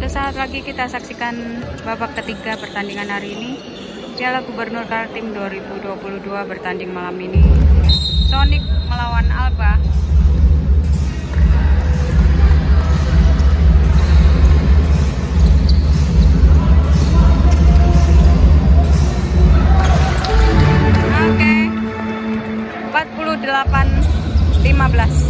Sesaat lagi kita saksikan babak ketiga pertandingan hari ini. Piala Gubernur Kaltim 2022 bertanding malam ini. Sonic melawan Alba. Oke. 48 15.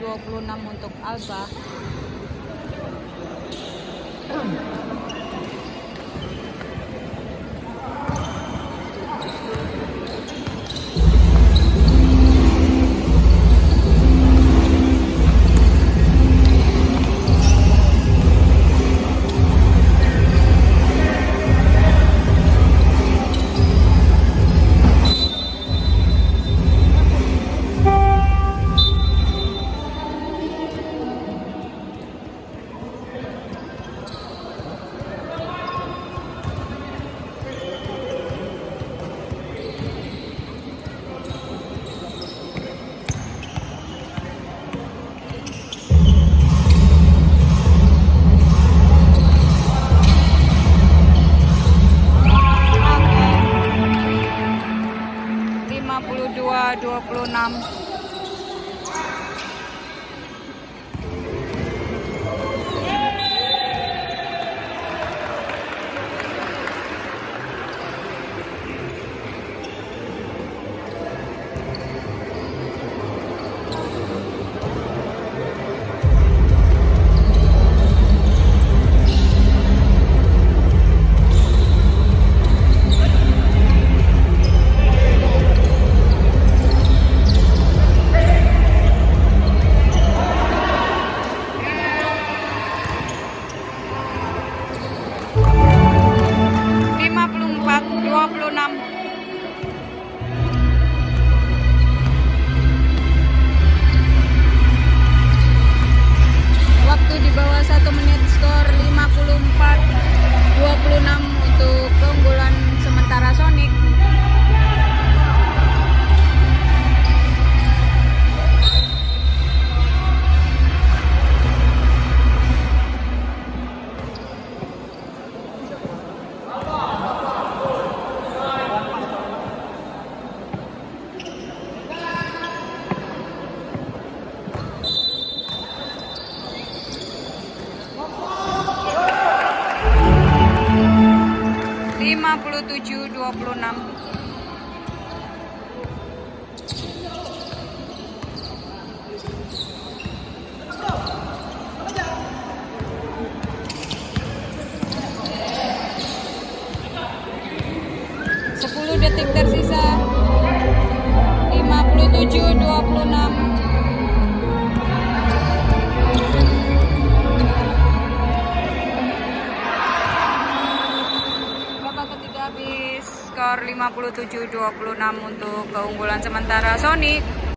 26 untuk Alba 26 57 26 10 detik tersisa 57 26 57-26 untuk keunggulan sementara Sonic